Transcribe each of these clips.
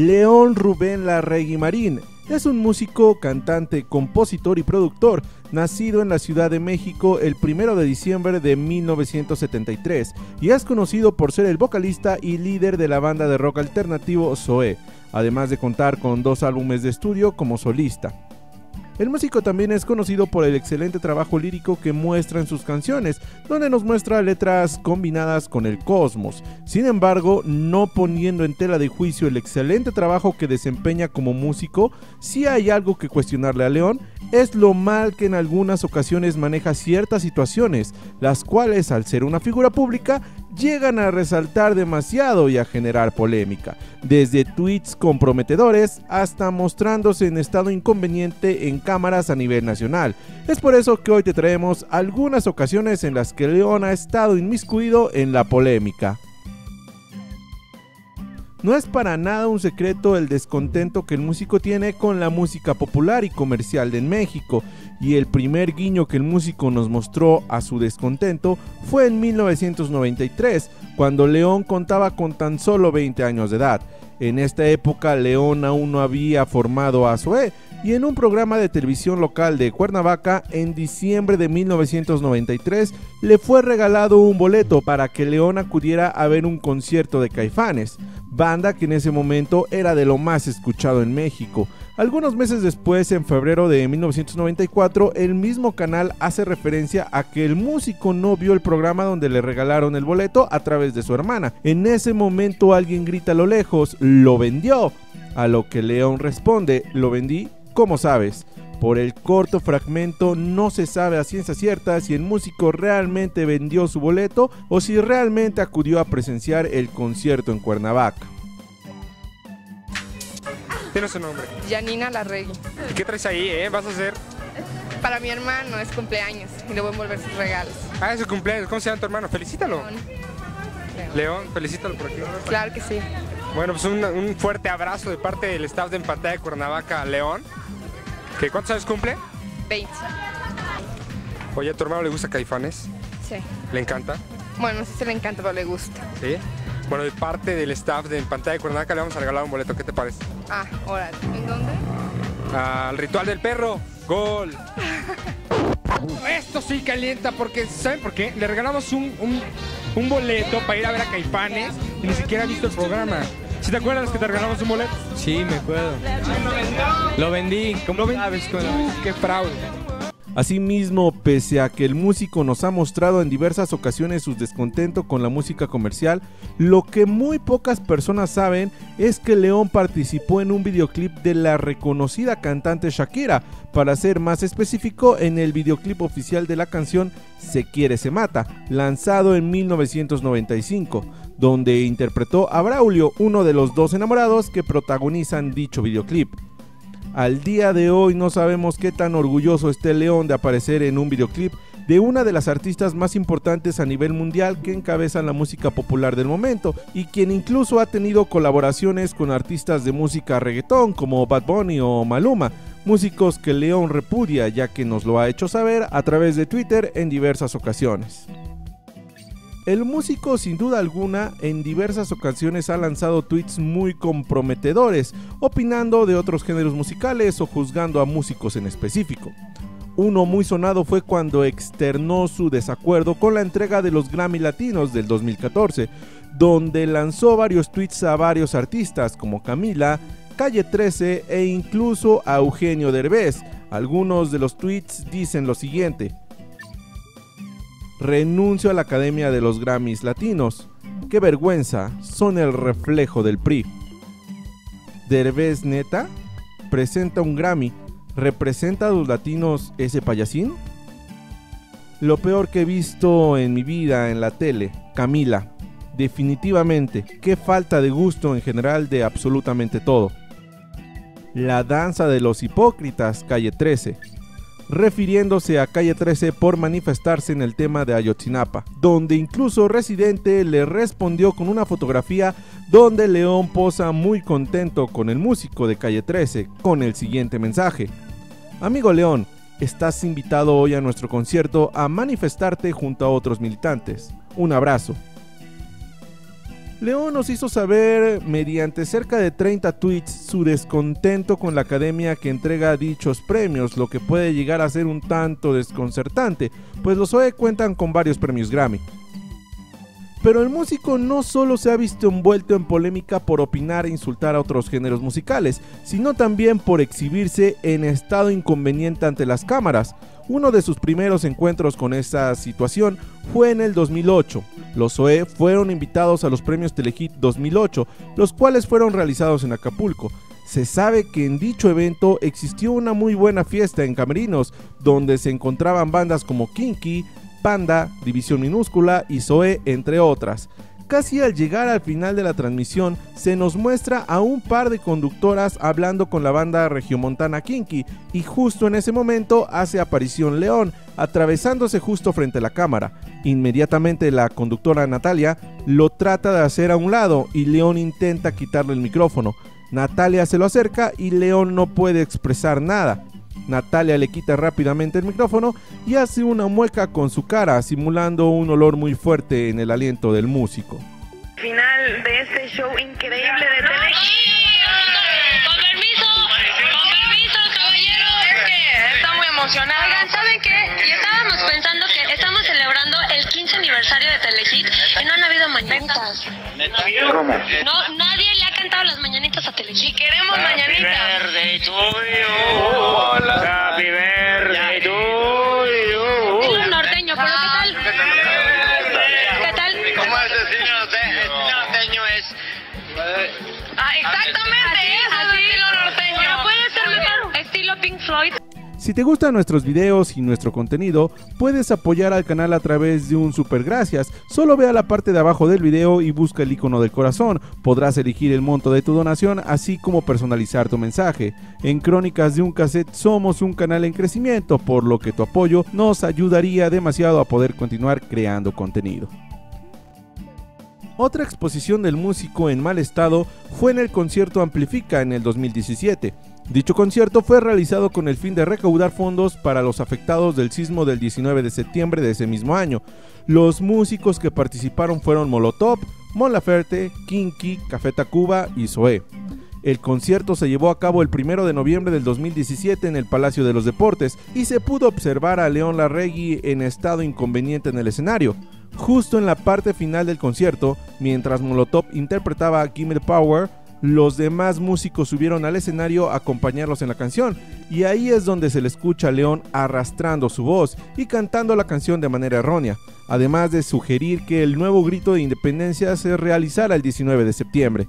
León Rubén Larregui Marín es un músico, cantante, compositor y productor, nacido en la Ciudad de México el 1 de diciembre de 1973 y es conocido por ser el vocalista y líder de la banda de rock alternativo Zoe, además de contar con dos álbumes de estudio como solista. El músico también es conocido por el excelente trabajo lírico que muestra en sus canciones, donde nos muestra letras combinadas con el cosmos. Sin embargo, no poniendo en tela de juicio el excelente trabajo que desempeña como músico, si hay algo que cuestionarle a León, es lo mal que en algunas ocasiones maneja ciertas situaciones, las cuales al ser una figura pública llegan a resaltar demasiado y a generar polémica, desde tweets comprometedores hasta mostrándose en estado inconveniente en cámaras a nivel nacional. Es por eso que hoy te traemos algunas ocasiones en las que León ha estado inmiscuido en la polémica. No es para nada un secreto el descontento que el músico tiene con la música popular y comercial de México, y el primer guiño que el músico nos mostró a su descontento fue en 1993, cuando León contaba con tan solo 20 años de edad. En esta época León aún no había formado a Zoé, y en un programa de televisión local de Cuernavaca en diciembre de 1993 le fue regalado un boleto para que León acudiera a ver un concierto de Caifanes, banda que en ese momento era de lo más escuchado en México. Algunos meses después, en febrero de 1994, el mismo canal hace referencia a que el músico no vio el programa donde le regalaron el boleto a través de su hermana. En ese momento alguien grita a lo lejos, lo vendió. A lo que León responde, lo vendí como sabes, por el corto fragmento no se sabe a ciencia cierta si el músico realmente vendió su boleto o si realmente acudió a presenciar el concierto en Cuernavaca. ¿Tiene su nombre? Janina Larregui. ¿Y qué traes ahí, eh? ¿Vas a hacer? Para mi hermano es cumpleaños y le voy a envolver sus regalos. Ah, es su cumpleaños. ¿Cómo se llama tu hermano? Felicítalo. León. León, felicítalo por aquí. Claro que sí. Bueno, pues un, un fuerte abrazo de parte del staff de En Pantalla de Cuernavaca, León. ¿Qué, ¿Cuántos años cumple? 20. Oye, ¿a tu hermano le gusta Caifanes? Sí. ¿Le encanta? Bueno, sí se le encanta, pero le gusta. ¿Sí? Bueno, de parte del staff de En Pantalla de Cuernavaca le vamos a regalar un boleto. ¿Qué te parece? Ah, órale. ¿En dónde? Al ritual del perro. Gol. Esto sí calienta porque, ¿saben por qué? Le regalamos un, un, un boleto para ir a ver a Caifanes y ni siquiera ha visto el programa. ¿Sí te acuerdas que te regalamos un boleto? Sí, me acuerdo. Lo vendí. ¿Cómo Lo sabes? vendí. Qué fraude. Asimismo, pese a que el músico nos ha mostrado en diversas ocasiones su descontento con la música comercial, lo que muy pocas personas saben es que León participó en un videoclip de la reconocida cantante Shakira, para ser más específico en el videoclip oficial de la canción Se quiere se mata, lanzado en 1995, donde interpretó a Braulio, uno de los dos enamorados que protagonizan dicho videoclip. Al día de hoy no sabemos qué tan orgulloso esté León de aparecer en un videoclip de una de las artistas más importantes a nivel mundial que encabezan la música popular del momento y quien incluso ha tenido colaboraciones con artistas de música reggaetón como Bad Bunny o Maluma, músicos que León repudia ya que nos lo ha hecho saber a través de Twitter en diversas ocasiones. El músico sin duda alguna en diversas ocasiones ha lanzado tweets muy comprometedores, opinando de otros géneros musicales o juzgando a músicos en específico. Uno muy sonado fue cuando externó su desacuerdo con la entrega de los Grammy Latinos del 2014, donde lanzó varios tweets a varios artistas como Camila, Calle 13 e incluso a Eugenio Derbez. Algunos de los tweets dicen lo siguiente: Renuncio a la Academia de los Grammys Latinos. Qué vergüenza, son el reflejo del PRI. Derbez neta presenta un Grammy. ¿Representa a los latinos ese payasín? Lo peor que he visto en mi vida en la tele, Camila. Definitivamente, qué falta de gusto en general de absolutamente todo. La danza de los hipócritas, calle 13 refiriéndose a Calle 13 por manifestarse en el tema de Ayotzinapa, donde incluso Residente le respondió con una fotografía donde León posa muy contento con el músico de Calle 13, con el siguiente mensaje. Amigo León, estás invitado hoy a nuestro concierto a manifestarte junto a otros militantes. Un abrazo. León nos hizo saber mediante cerca de 30 tweets su descontento con la academia que entrega dichos premios, lo que puede llegar a ser un tanto desconcertante, pues los OE cuentan con varios premios Grammy. Pero el músico no solo se ha visto envuelto en polémica por opinar e insultar a otros géneros musicales, sino también por exhibirse en estado inconveniente ante las cámaras. Uno de sus primeros encuentros con esta situación fue en el 2008. Los OE fueron invitados a los premios Telehit 2008, los cuales fueron realizados en Acapulco. Se sabe que en dicho evento existió una muy buena fiesta en Camerinos, donde se encontraban bandas como Kinky, Panda, División Minúscula y Zoe, entre otras. Casi al llegar al final de la transmisión, se nos muestra a un par de conductoras hablando con la banda regiomontana Kinky, y justo en ese momento hace aparición León, atravesándose justo frente a la cámara. Inmediatamente la conductora Natalia lo trata de hacer a un lado y León intenta quitarle el micrófono. Natalia se lo acerca y León no puede expresar nada. Natalia le quita rápidamente el micrófono y hace una mueca con su cara, simulando un olor muy fuerte en el aliento del músico. Final de este show increíble de tele. Con permiso, con permiso, caballero. Es que está muy emocionada. Oigan, ¿saben qué? Y estábamos pensando que estamos celebrando el 15 aniversario de Telehit y no han habido mañanitas. ¿Cómo? No, nadie le ha cantado las mañanitas Y queremos mañanita. birthday to you. Happy birthday to you. Dilo norteño, pero ¿qué tal? ¿Qué tal? ¿Cómo es el estilo norteño? El estilo norteño es... Ah, exactamente. Eso es estilo norteño. Pero puede ser mejor estilo Pink Floyd. Si te gustan nuestros videos y nuestro contenido, puedes apoyar al canal a través de un super gracias. Solo ve a la parte de abajo del video y busca el icono del corazón. Podrás elegir el monto de tu donación, así como personalizar tu mensaje. En Crónicas de un Cassette somos un canal en crecimiento, por lo que tu apoyo nos ayudaría demasiado a poder continuar creando contenido. Otra exposición del músico en mal estado fue en el concierto Amplifica en el 2017. Dicho concierto fue realizado con el fin de recaudar fondos para los afectados del sismo del 19 de septiembre de ese mismo año. Los músicos que participaron fueron Molotov, Mon Laferte, Kinky, Café Tacuba y Zoé. El concierto se llevó a cabo el 1 de noviembre del 2017 en el Palacio de los Deportes y se pudo observar a León Larregui en estado inconveniente en el escenario. Justo en la parte final del concierto, mientras Molotov interpretaba Gimme the Power, los demás músicos subieron al escenario a acompañarlos en la canción, y ahí es donde se le escucha a León arrastrando su voz y cantando la canción de manera errónea, además de sugerir que el nuevo grito de independencia se realizara el 19 de septiembre.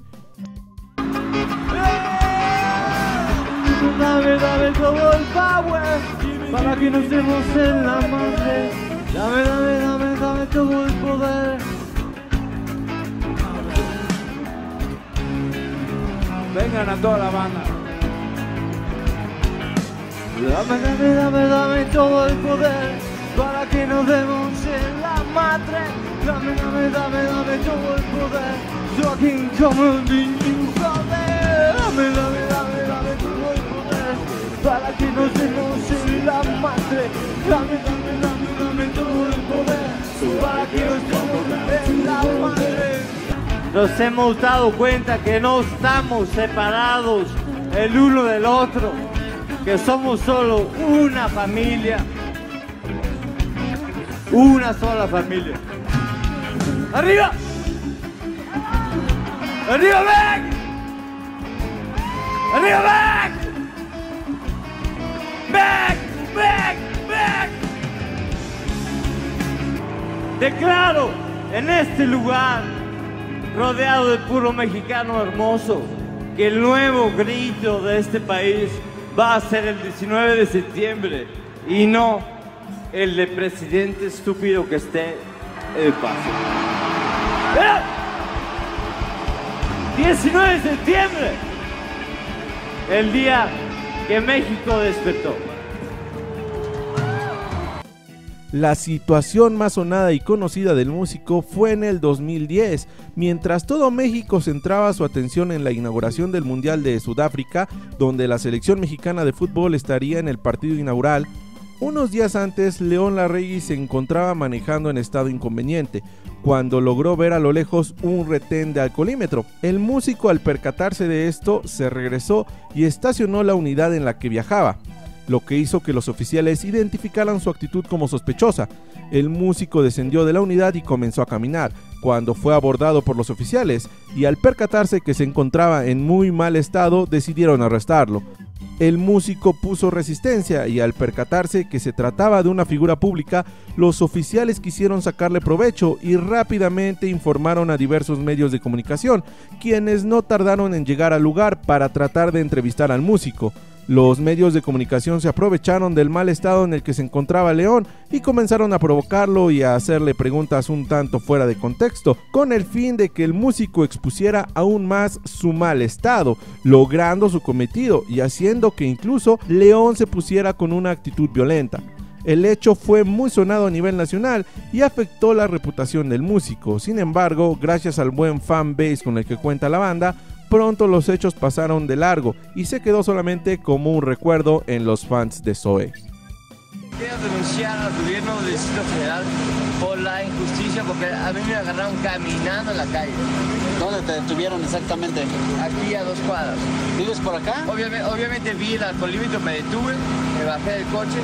Vengan a toda la banda. Dame, dame, dame, dame todo el poder para que nos demos en la madre. Dame, dame, dame, dame todo el poder. Joaquín como el niño joder. Dame, dame, dame, dame todo el poder para que nos demos Nos hemos dado cuenta que no estamos separados el uno del otro, que somos solo una familia, una sola familia. ¡Arriba! ¡Arriba, back! ¡Arriba, back! ¡Back! ¡Back! ¡Back! Declaro en este lugar, rodeado de puro mexicano hermoso, que el nuevo grito de este país va a ser el 19 de septiembre y no el de presidente estúpido que esté en el paso. ¡Eh! 19 de septiembre, el día que México despertó. La situación más sonada y conocida del músico fue en el 2010, mientras todo México centraba su atención en la inauguración del Mundial de Sudáfrica, donde la selección mexicana de fútbol estaría en el partido inaugural. Unos días antes, León Larregui se encontraba manejando en estado inconveniente, cuando logró ver a lo lejos un retén de alcoholímetro. El músico al percatarse de esto se regresó y estacionó la unidad en la que viajaba, lo que hizo que los oficiales identificaran su actitud como sospechosa. El músico descendió de la unidad y comenzó a caminar, cuando fue abordado por los oficiales, y al percatarse que se encontraba en muy mal estado decidieron arrestarlo. El músico puso resistencia y al percatarse que se trataba de una figura pública, los oficiales quisieron sacarle provecho y rápidamente informaron a diversos medios de comunicación, quienes no tardaron en llegar al lugar para tratar de entrevistar al músico. Los medios de comunicación se aprovecharon del mal estado en el que se encontraba León y comenzaron a provocarlo y a hacerle preguntas un tanto fuera de contexto, con el fin de que el músico expusiera aún más su mal estado, logrando su cometido y haciendo que incluso León se pusiera con una actitud violenta. El hecho fue muy sonado a nivel nacional y afectó la reputación del músico. Sin embargo, gracias al buen fan base con el que cuenta la banda, pronto los hechos pasaron de largo y se quedó solamente como un recuerdo en los fans de Zoe. Quiero denunciar al gobierno del Distrito Federal por la injusticia porque a mí me agarraron caminando en la calle. ¿Dónde te detuvieron exactamente? Aquí a dos cuadras. ¿Vives por acá? Obviamente, obviamente vi el alcoholímetro, me detuve, me bajé del coche,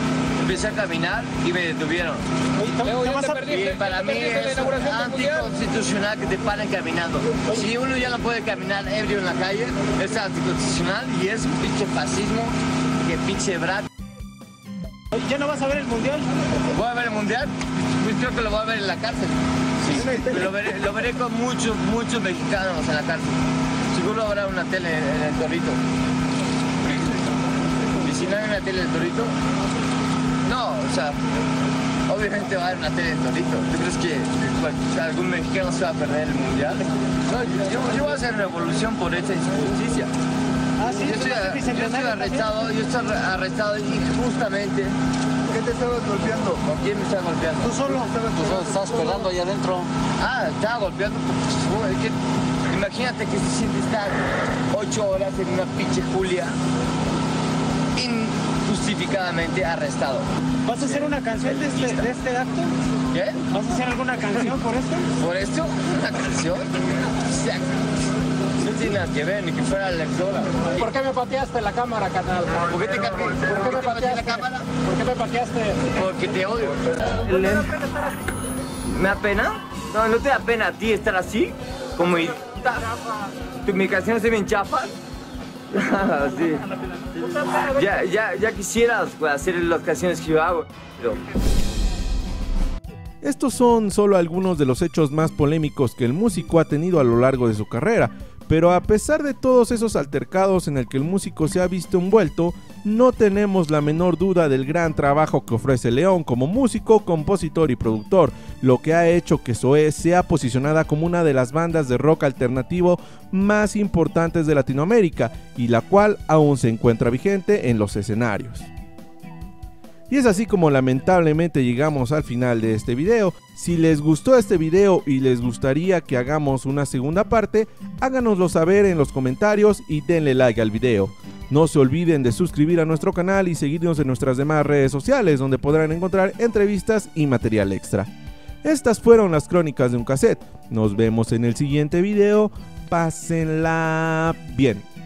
empecé a caminar y me detuvieron. Y para mí es anticonstitucional que te paren caminando. Si uno ya no puede caminar ebrio en la calle, es anticonstitucional y es un pinche fascismo que pinche brat. ¿Ya no vas a ver el mundial? ¿Voy a ver el mundial? Pues creo que lo voy a ver en la cárcel. Lo veré, lo veré con muchos, muchos mexicanos en la cárcel. Seguro habrá una tele en el Torito. ¿Y si no hay una tele en el Torito? No, o sea, obviamente va a haber una tele en el Torito. ¿Tú crees que pues, algún mexicano se va a perder el mundial? No, yo, yo voy a hacer revolución por esta injusticia. Ah, sí, Yo estoy, yo estoy arrestado, yo estoy arrestado injustamente. ¿Qué te estabas golpeando? ¿Con quién me está golpeando? ¿Tú solo? Tú solo estás pegando ahí adentro. Ah, estaba golpeando. Joder, que- imagínate que se siente estar ocho horas en una pinche Julia injustificadamente arrestado. ¿Vas a hacer una canción de este, de este acto? ¿Qué? ¿Vas a hacer alguna canción por esto? ¿Por esto? ¿Una canción? No tiene nada que ver, ni que fuera la lectora. ¿Por qué me pateaste la cámara, canal? ¿Por qué te? ¿Por qué me pateaste la cámara? ¿Por qué me pateaste? Porque te odio. ¿Me da pena? No, ¿no te da pena a ti estar así? Como idiota. ¿Tu mis canciones se ven chafas? Ya, ya, ya quisieras pues, hacer las canciones que yo hago. Estos son solo algunos de los hechos más polémicos que el músico ha tenido a lo largo de su carrera, pero a pesar de todos esos altercados en el que el músico se ha visto envuelto, no tenemos la menor duda del gran trabajo que ofrece León como músico, compositor y productor, lo que ha hecho que Zoé sea posicionada como una de las bandas de rock alternativo más importantes de Latinoamérica y la cual aún se encuentra vigente en los escenarios. Y es así como lamentablemente llegamos al final de este video. Si les gustó este video y les gustaría que hagamos una segunda parte, háganoslo saber en los comentarios y denle like al video. No se olviden de suscribir a nuestro canal y seguirnos en nuestras demás redes sociales donde podrán encontrar entrevistas y material extra. Estas fueron las crónicas de un cassette. Nos vemos en el siguiente video. Pásenla bien.